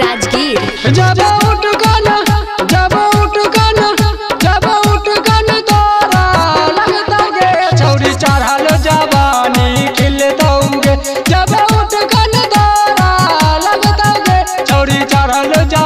राजगीर। जब उठ गाना जब उठ गाना जब उठ गाना तोरा लगता गे। छौरी चढ़ल जवानी खिल दऊँगे जब उठ गाना तोरा लगता गे, छौरी चढ़ल जवानी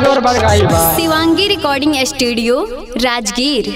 ज़ोर बड़ गाई बा शिवांगी रिकॉर्डिंग स्टूडियो राजगीर।